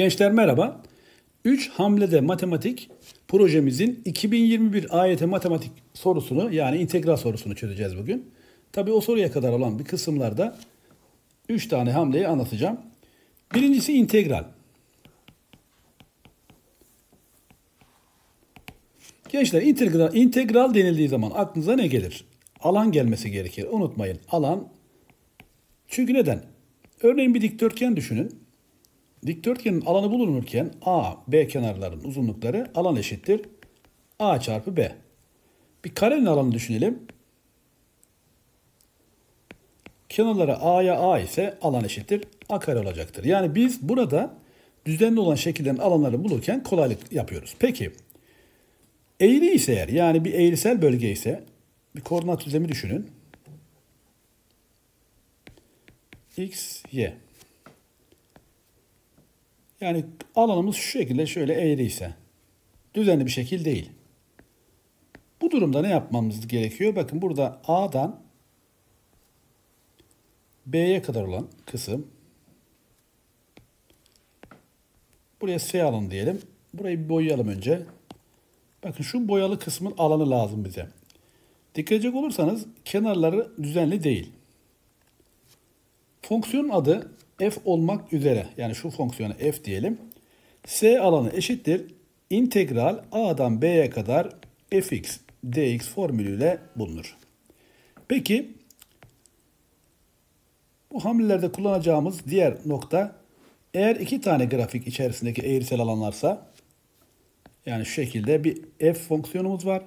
Gençler merhaba. 3 hamlede matematik projemizin 2021 AYT matematik sorusunu yani integral sorusunu çözeceğiz bugün. Tabi o soruya kadar olan bir kısımlarda 3 tane hamleyi anlatacağım. Birincisi integral. Gençler integral, integral denildiği zaman aklınıza ne gelir? Alan gelmesi gerekir. Unutmayın alan. Çünkü neden? Örneğin bir dikdörtgen düşünün. Dikdörtgenin alanı bulunurken A, B kenarların uzunlukları alan eşittir. A çarpı B. Bir karenin alanı düşünelim. Kenarları A'ya A ise alan eşittir. A kare olacaktır. Yani biz burada düzenli olan şekillerin alanları bulurken kolaylık yapıyoruz. Peki eğri ise eğer yani bir eğrisel bölge ise bir koordinat düzlemi düşünün. X, Y. Yani alanımız şu şekilde şöyle eğri ise düzenli bir şekil değil. Bu durumda ne yapmamız gerekiyor? Bakın burada A'dan B'ye kadar olan kısım buraya S alanı diyelim. Burayı bir boyayalım önce. Bakın şu boyalı kısmın alanı lazım bize. Dikkat edecek olursanız kenarları düzenli değil. Fonksiyonun adı f olmak üzere yani şu fonksiyona f diyelim. S alanı eşittir integral a'dan b'ye kadar fx dx formülüyle bulunur. Peki bu hamlelerde kullanacağımız diğer nokta eğer iki tane grafik içerisindeki eğrisel alanlarsa yani şu şekilde bir f fonksiyonumuz var.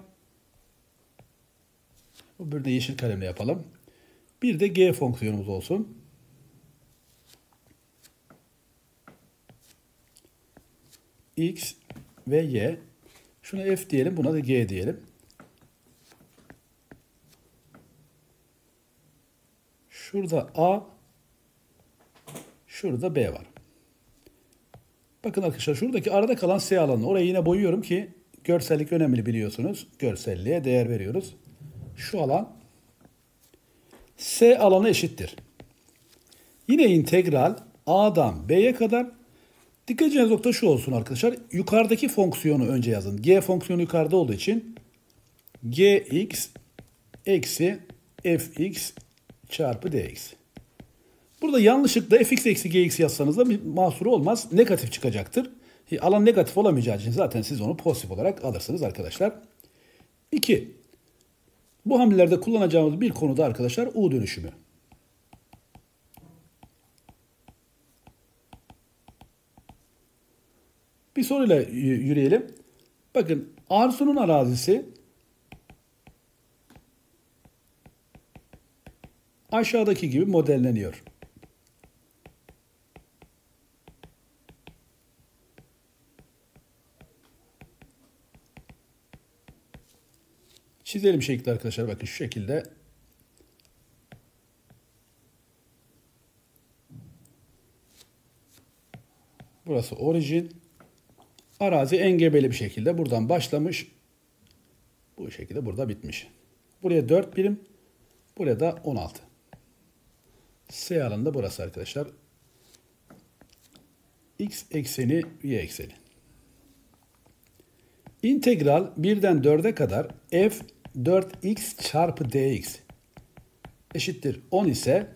Bu bir de yeşil kalemle yapalım. Bir de g fonksiyonumuz olsun. X ve y. Şuna f diyelim, buna da g diyelim. Şurada a, şurada b var. Bakın arkadaşlar şuradaki arada kalan S alanı. Orayı yine boyuyorum ki görsellik önemli biliyorsunuz. Görselliğe değer veriyoruz. Şu alan S alanı eşittir. Yine integral A'dan B'ye kadar Dikkat edeceğiniz nokta şu olsun arkadaşlar. Yukarıdaki fonksiyonu önce yazın. G fonksiyonu yukarıda olduğu için gx eksi fx çarpı dx. Burada yanlışlıkla fx eksi gx yazsanız da bir mahsuru olmaz. Negatif çıkacaktır. Alan negatif olamayacağı için zaten siz onu pozitif olarak alırsınız arkadaşlar. 2. Bu hamlelerde kullanacağımız bir konuda arkadaşlar U dönüşümü. Bir soruyla yürüyelim. Bakın Arzu'nun arazisi aşağıdaki gibi modelleniyor. Çizelim şekli arkadaşlar. Bakın şu şekilde. Burası orijin. Arazi engebeli bir şekilde buradan başlamış. Bu şekilde burada bitmiş. Buraya 4 birim. Buraya da 16. S alanında burası arkadaşlar. X ekseni, Y ekseni. İntegral 1'den 4'e kadar f 4x çarpı dx eşittir 10 ise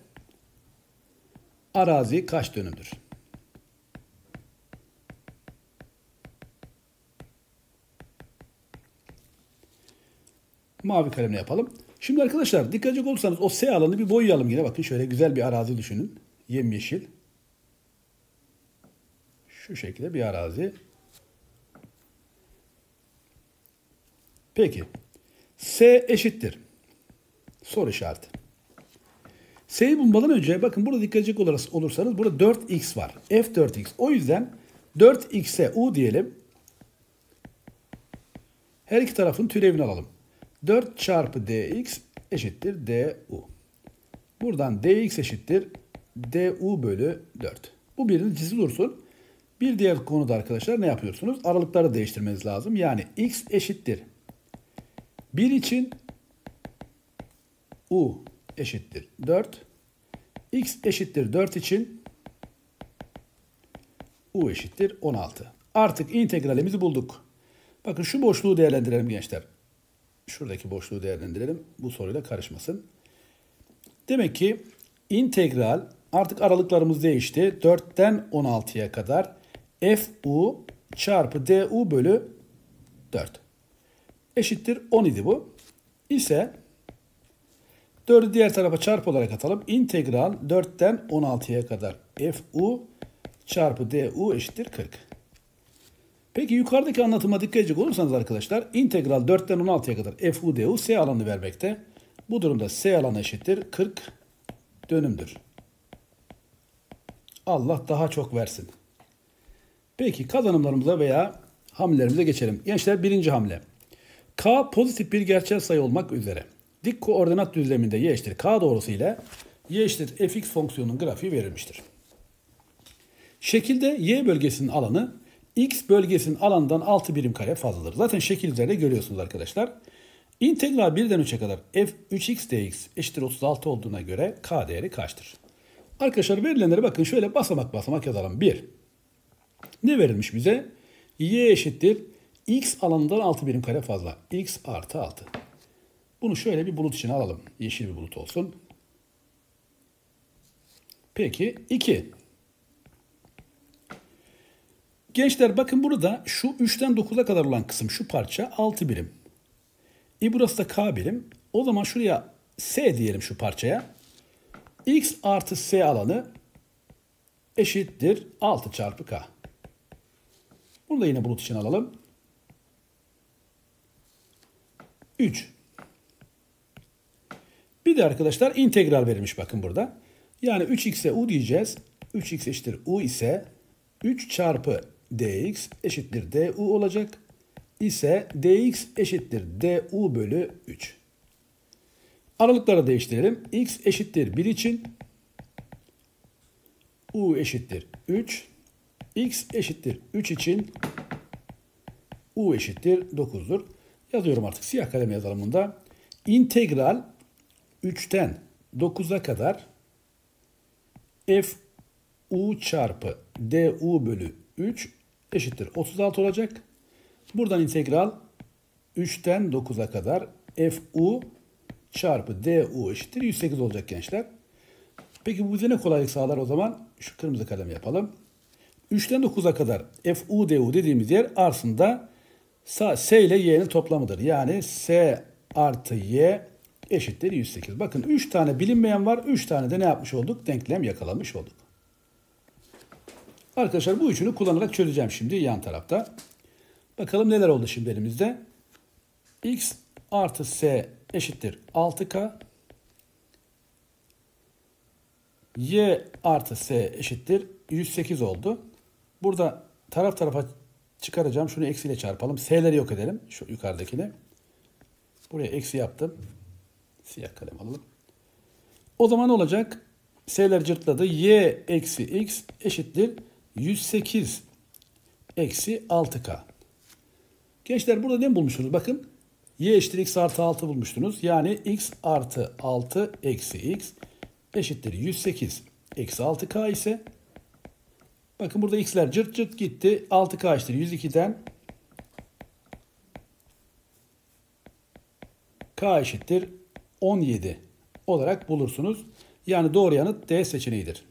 arazi kaç dönümdür? Mavi kalemle yapalım. Şimdi arkadaşlar dikkat edecek olursanız o S alanı bir boyayalım yine. Bakın şöyle güzel bir arazi düşünün. Yemyeşil. Şu şekilde bir arazi. Peki. S eşittir. Soru işareti. S'yi bulmadan önce bakın burada dikkat edecek olursanız burada 4x var. F4x. O yüzden 4x'e u diyelim. Her iki tarafın türevini alalım. 4 çarpı dx eşittir du. Buradan dx eşittir du bölü 4. Bu birini çizgi dursun. Bir diğer konuda arkadaşlar ne yapıyorsunuz? Aralıkları değiştirmeniz lazım. Yani x eşittir 1 için u eşittir 4. x eşittir 4 için u eşittir 16. Artık integralimizi bulduk. Bakın şu boşluğu değerlendirelim gençler. Şuradaki boşluğu değerlendirelim. Bu soruyla karışmasın. Demek ki integral artık aralıklarımız değişti. 4'ten 16'ya kadar fu çarpı du bölü 4 eşittir 10 idi bu. İse 4'ü diğer tarafa çarpı olarak atalım. İntegral 4'ten 16'ya kadar fu çarpı du eşittir 40. Peki yukarıdaki anlatıma dikkat edecek olursanız arkadaşlar integral 4'ten 16'ya kadar fu du s alanı vermekte. Bu durumda s alanı eşittir 40 dönümdür. Allah daha çok versin. Peki kazanımlarımıza veya hamlelerimize geçelim. Gençler birinci hamle. K pozitif bir gerçel sayı olmak üzere dik koordinat düzleminde y eşittir k doğrusu ile y eşittir fx fonksiyonunun grafiği verilmiştir. Şekilde y bölgesinin alanı x bölgesinin alanından 6 birim kare fazladır. Zaten şekil üzerinde görüyorsunuz arkadaşlar. İntegral 1'den 3'e kadar f 3x dx eşittir 36 olduğuna göre k değeri kaçtır? Arkadaşlar verilenlere bakın şöyle basamak basamak yazalım. 1. Ne verilmiş bize? y eşittir x alanından 6 birim kare fazla. x artı 6. Bunu şöyle bir bulut içine alalım. Yeşil bir bulut olsun. Peki 2. Gençler bakın burada şu 3'ten 9'a kadar olan kısım şu parça 6 birim. E burası da k birim. O zaman şuraya s diyelim şu parçaya. x artı s alanı eşittir 6 çarpı k. Bunu da yine bulut için alalım. 3. Bir de arkadaşlar integral verilmiş bakın burada. Yani 3x'e u diyeceğiz. 3x eşittir u ise 3 çarpı dx eşittir du olacak. İse dx eşittir du bölü 3. Aralıkları değiştirelim. x eşittir 1 için u eşittir 3. x eşittir 3 için u eşittir 9'dur. Yazıyorum artık siyah kalem yazalım bunda. İntegral 3'ten 9'a kadar f u çarpı du bölü 3 eşittir 36 olacak. Buradan integral 3'ten 9'a kadar f u çarpı du eşittir 108 olacak gençler. Peki bu bize ne kolaylık sağlar o zaman? Şu kırmızı kalem yapalım. 3'ten 9'a kadar f u du dediğimiz yer aslında S ile y'nin toplamıdır. Yani S artı y eşittir 108. Bakın 3 tane bilinmeyen var. 3 tane de ne yapmış olduk? Denklem yakalamış olduk. Arkadaşlar bu üçünü kullanarak çözeceğim şimdi yan tarafta. Bakalım neler oldu şimdi elimizde. x artı s eşittir 6k. y artı s eşittir 108 oldu. Burada taraf tarafa çıkaracağım. Şunu eksiyle çarpalım. S'leri yok edelim. Şu yukarıdakini. Buraya eksi yaptım. Siyah kalem alalım. O zaman olacak? S'ler cırtladı. Y eksi x eşittir 108 eksi 6k. Gençler burada ne bulmuşsunuz? Bakın y eşittir x artı 6 bulmuştunuz. Yani x artı 6 eksi x eşittir 108 eksi 6k ise Bakın burada x'ler cırt cırt gitti. 6K eşittir 102'den K eşittir 17 olarak bulursunuz. Yani doğru yanıt D seçeneğidir.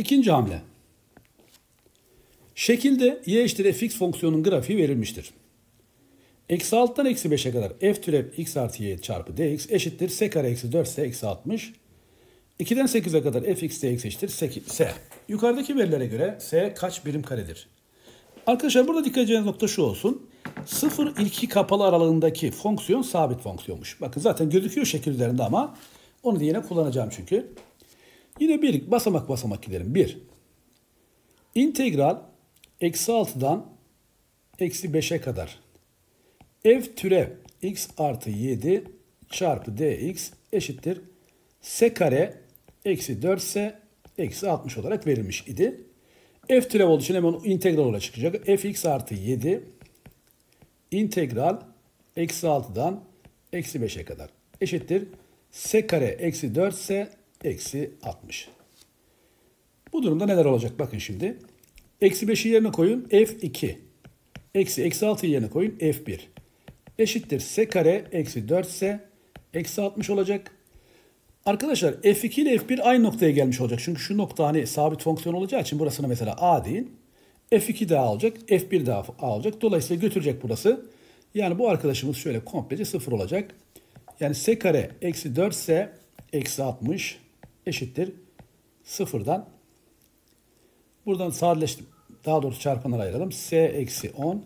İkinci hamle. Şekilde y eşittir fx fonksiyonun grafiği verilmiştir. Eksi 6'dan eksi 5'e kadar f türev x artı y çarpı dx eşittir s kare eksi 4 s eksi 60 2'den 8'e kadar fx dx eşittir 8, s. Yukarıdaki verilere göre s kaç birim karedir? Arkadaşlar burada dikkat edeceğiniz nokta şu olsun. 0 ilki kapalı aralığındaki fonksiyon sabit fonksiyonmuş. Bakın zaten gözüküyor şekil üzerinde ama onu da yine kullanacağım çünkü. Yine bir basamak basamak gidelim. 1. İntegral eksi 6'dan eksi 5'e kadar f türev x artı 7 çarpı dx eşittir s kare eksi 4 ise eksi 60 olarak verilmiş idi. F türev olduğu için hemen integral olarak çıkacak. fx artı 7 integral eksi 6'dan eksi 5'e kadar eşittir. s kare eksi 4 ise eksi 60. Bu durumda neler olacak bakın şimdi. Eksi 5'i yerine koyun f2. Eksi eksi 6'yı yerine koyun f1. Eşittir s kare eksi 4s eksi 60 olacak. Arkadaşlar f2 ile f1 aynı noktaya gelmiş olacak. Çünkü şu nokta hani sabit fonksiyon olacağı için burasına mesela a deyin. F2 daha olacak, F1 daha A olacak. Dolayısıyla götürecek burası. Yani bu arkadaşımız şöyle komplece sıfır olacak. Yani S kare eksi 4 S eksi 60 eşittir sıfırdan. Buradan sadeleştim. Daha doğrusu çarpanlara ayıralım. S eksi 10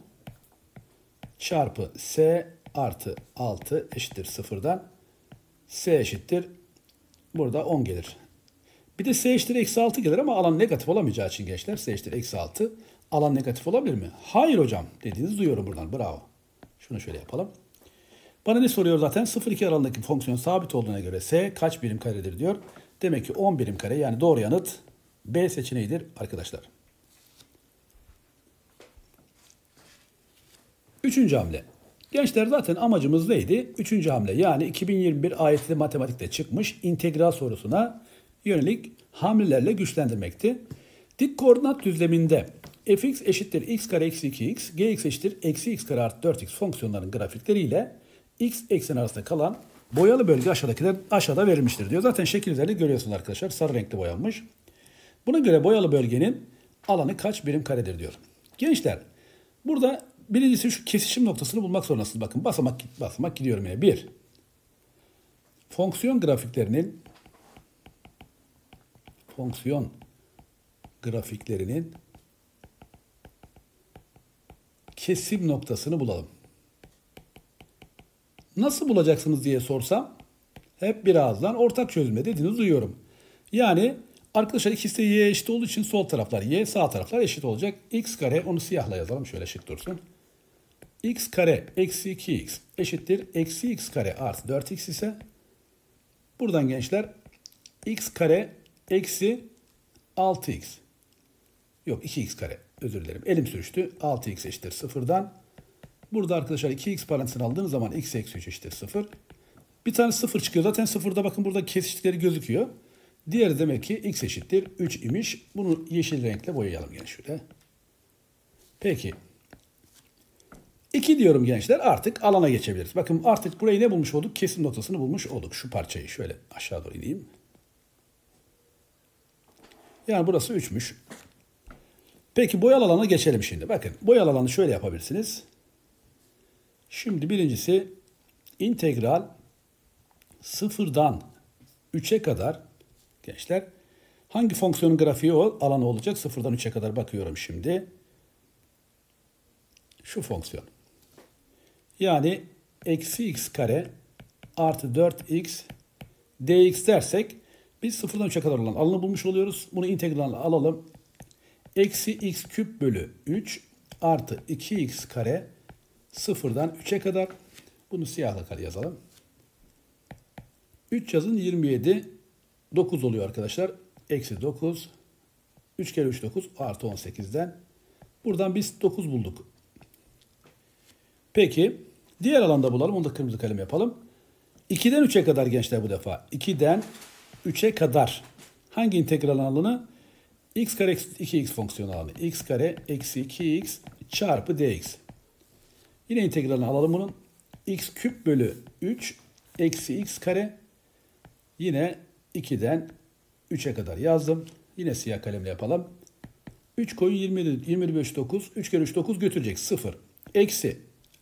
çarpı S artı 6 eşittir sıfırdan. S eşittir. Burada 10 gelir. Bir de S eşittir eksi 6 gelir ama alan negatif olamayacağı için gençler S eşittir eksi 6. Alan negatif olabilir mi? Hayır hocam dediğinizi duyuyorum buradan. Bravo. Şunu şöyle yapalım. Bana ne soruyor zaten? 0-2 aralığındaki fonksiyon sabit olduğuna göre S kaç birim karedir diyor. Demek ki 10 birim kare yani doğru yanıt B seçeneğidir arkadaşlar. Üçüncü hamle. Gençler zaten amacımız neydi? Üçüncü hamle yani 2021 ayetli matematikte çıkmış integral sorusuna yönelik hamlelerle güçlendirmekti. Dik koordinat düzleminde fx eşittir x kare eksi 2x, gx eşittir eksi x kare artı 4x fonksiyonların grafikleriyle x eksen arasında kalan boyalı bölge aşağıdakiler aşağıda verilmiştir diyor. Zaten şekil üzerinde görüyorsunuz arkadaşlar. Sarı renkli boyanmış. Buna göre boyalı bölgenin alanı kaç birim karedir diyor. Gençler burada birincisi şu kesişim noktasını bulmak zorundasınız. Bakın basamak basamak gidiyorum yine. Bir, fonksiyon grafiklerinin fonksiyon grafiklerinin kesim noktasını bulalım. Nasıl bulacaksınız diye sorsam hep bir ağızdan ortak çözümle dediğinizi duyuyorum. Yani arkadaşlar ikisi de y eşit olduğu için sol taraflar y sağ taraflar eşit olacak. x kare onu siyahla yazalım şöyle şık dursun. x kare eksi 2x eşittir eksi x kare artı 4x ise buradan gençler x kare eksi 6x yok 2x kare özür dilerim elim sürüştü 6x eşittir sıfırdan Burada arkadaşlar 2x parantezini aldığınız zaman x eksi 3 eşittir 0. Bir tane 0 çıkıyor. Zaten 0'da bakın burada kesiştikleri gözüküyor. Diğeri demek ki x eşittir 3 imiş. Bunu yeşil renkle boyayalım gene şöyle. Peki. 2 diyorum gençler artık alana geçebiliriz. Bakın artık burayı ne bulmuş olduk? Kesim noktasını bulmuş olduk. Şu parçayı şöyle aşağı doğru ineyim. Yani burası 3'müş. Peki boyalı alana geçelim şimdi. Bakın boyalı alanı şöyle yapabilirsiniz. Şimdi birincisi integral sıfırdan 3'e kadar gençler hangi fonksiyonun grafiği o alanı olacak? Sıfırdan 3'e kadar bakıyorum şimdi. Şu fonksiyon. Yani eksi x kare artı 4x dx dersek biz sıfırdan 3'e kadar olan alanı bulmuş oluyoruz. Bunu integralle alalım. Eksi x küp bölü 3 artı 2x kare Sıfırdan 3'e kadar bunu siyahla yazalım. 3 yazın 27 9 oluyor arkadaşlar. Eksi 9 3 kere 3 9 artı 18'den. Buradan biz 9 bulduk. Peki diğer alanda bulalım. Onu da kırmızı kalem yapalım. 2'den 3'e kadar gençler bu defa. 2'den 3'e kadar hangi integral alanı? x kare eksi 2x fonksiyon alanı. x kare eksi 2x çarpı dx. Yine integralini alalım bunun. x küp bölü 3 eksi x kare. Yine 2'den 3'e kadar yazdım. Yine siyah kalemle yapalım. 3 koyun 27, 25 9. 3 kere 3 9 götürecek 0. Eksi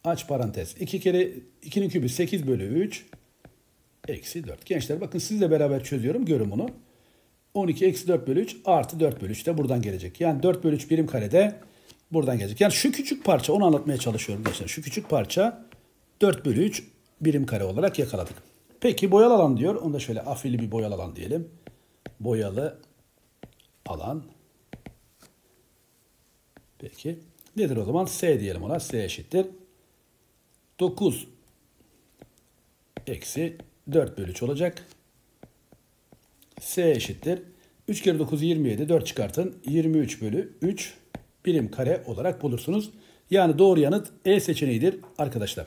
aç parantez. 2 kere 2'nin kübü 8 bölü 3. Eksi 4. Gençler bakın sizle beraber çözüyorum. Görün bunu. 12 eksi 4 bölü 3 artı 4 bölü 3 de buradan gelecek. Yani 4 bölü 3 birim karede buradan gelecek. Yani şu küçük parça onu anlatmaya çalışıyorum gençler. Şu küçük parça 4 bölü 3 birim kare olarak yakaladık. Peki boyalı alan diyor. Onu da şöyle afili bir boyalı alan diyelim. Boyalı alan. Peki. Nedir o zaman? S diyelim ona. S eşittir. 9 eksi 4 bölü 3 olacak. S eşittir. 3 kere 9 27. 4 çıkartın. 23 bölü 3 birim kare olarak bulursunuz. Yani doğru yanıt E seçeneğidir arkadaşlar.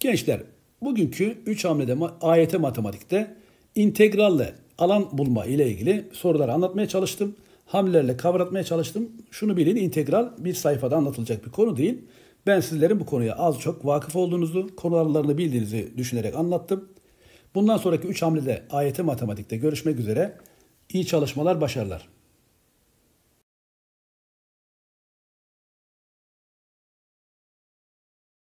Gençler bugünkü 3 hamlede AYT matematikte integralle alan bulma ile ilgili soruları anlatmaya çalıştım. Hamlelerle kavratmaya çalıştım. Şunu bilin integral bir sayfada anlatılacak bir konu değil. Ben sizlerin bu konuya az çok vakıf olduğunuzu, konularını bildiğinizi düşünerek anlattım. Bundan sonraki 3 hamlede AYT matematikte görüşmek üzere. İyi çalışmalar, başarılar.